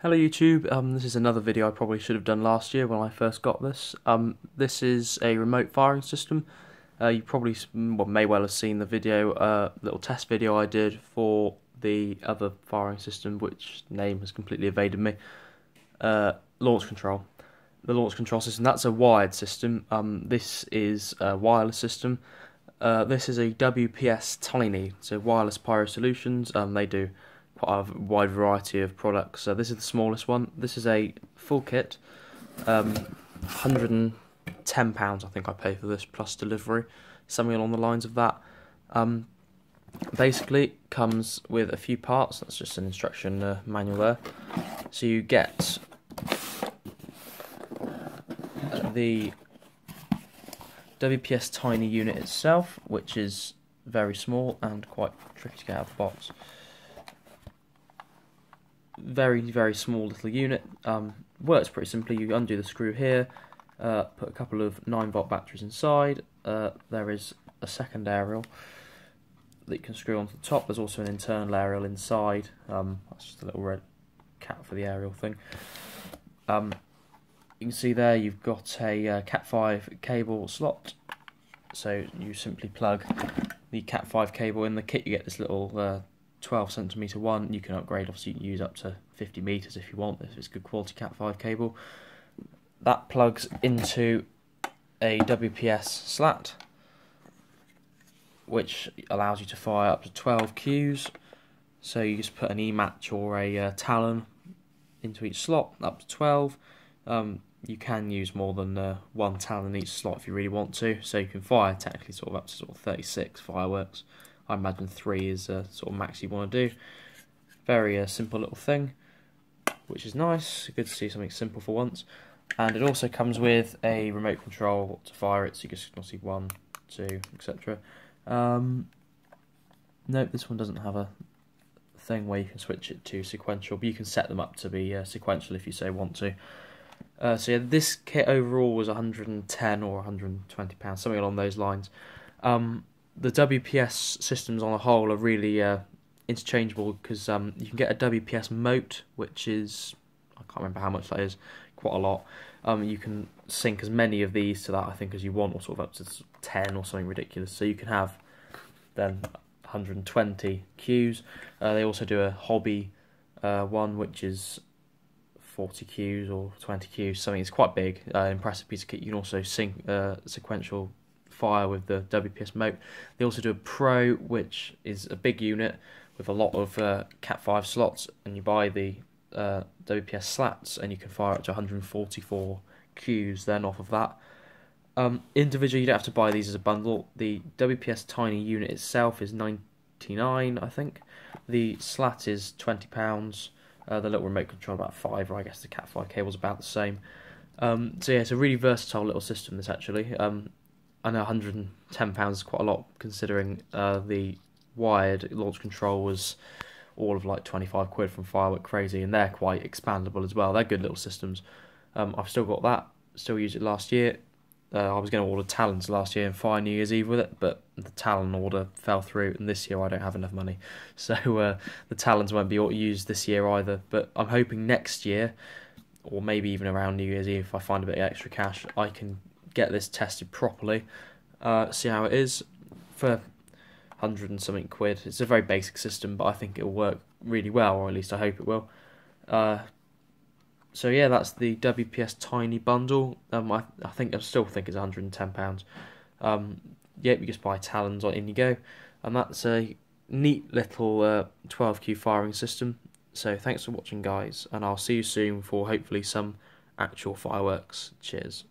Hello YouTube, um, this is another video I probably should have done last year when I first got this. Um, this is a remote firing system. Uh, you probably well, may well have seen the video, uh, little test video I did for the other firing system, which name has completely evaded me. Uh, launch control. The launch control system, that's a wired system. Um, this is a wireless system. Uh, this is a WPS Tiny, so Wireless Pyro Solutions. Um, they do a wide variety of products. So this is the smallest one. This is a full kit, um, 110 pounds I think I pay for this plus delivery, something along the lines of that. Um, basically comes with a few parts. That's just an instruction uh, manual there. So you get the WPS Tiny unit itself, which is very small and quite tricky to get out of the box very, very small little unit. Um, works pretty simply. You undo the screw here, uh, put a couple of 9 volt batteries inside. Uh, there is a second aerial that you can screw onto the top. There's also an internal aerial inside. Um, that's just a little red cap for the aerial thing. Um, you can see there you've got a uh, Cat5 cable slot. So you simply plug the Cat5 cable in the kit. You get this little uh, 12 centimeter one. You can upgrade, obviously, you can use up to 50 meters if you want. If it's good quality Cat 5 cable, that plugs into a WPS slat, which allows you to fire up to 12 cues. So you just put an E match or a uh, Talon into each slot, up to 12. Um, you can use more than uh, one Talon in each slot if you really want to. So you can fire technically sort of up to sort of 36 fireworks. I imagine three is a sort of max you want to do. Very uh, simple little thing, which is nice. Good to see something simple for once. And it also comes with a remote control to fire it, so you can see one, two, etc. Um, nope, this one doesn't have a thing where you can switch it to sequential, but you can set them up to be uh, sequential if you say want to. Uh, so yeah, this kit overall was 110 or 120 pounds, something along those lines. Um, the WPS systems on the whole are really uh, interchangeable because um, you can get a WPS moat, which is I can't remember how much that is, quite a lot. Um, you can sync as many of these to that I think as you want, or sort of up to ten or something ridiculous. So you can have then 120 cues. Uh, they also do a hobby uh, one, which is 40 cues or 20 cues, something it's quite big, uh, impressive piece of kit. You can also sync uh, sequential fire with the WPS moat. They also do a Pro, which is a big unit with a lot of uh, Cat 5 slots, and you buy the uh, WPS slats, and you can fire up to 144 cues then off of that. Um, individually, you don't have to buy these as a bundle. The WPS Tiny unit itself is 99, I think. The slat is 20 pounds. Uh, the little remote control about five, or I guess the Cat 5 cable's about the same. Um, so yeah, it's a really versatile little system. This actually, um, I know 110 pounds is quite a lot considering uh, the wired launch control was all of like 25 quid from Firework Crazy, and they're quite expandable as well. They're good little systems. Um, I've still got that. Still used it last year. Uh, I was going to order Talons last year and fire New Year's Eve with it, but the Talon order fell through, and this year I don't have enough money, so uh, the Talons won't be used this year either. But I'm hoping next year, or maybe even around New Year's Eve, if I find a bit of extra cash, I can get this tested properly, uh, see how it is for hundred and something quid. It's a very basic system, but I think it'll work really well, or at least I hope it will. Uh, so yeah, that's the WPS Tiny bundle. Um, I, I think I still think it's 110 pounds. Um, yeah, you just buy Talons on in you go, and that's a neat little uh, 12Q firing system. So thanks for watching, guys, and I'll see you soon for hopefully some actual fireworks. Cheers.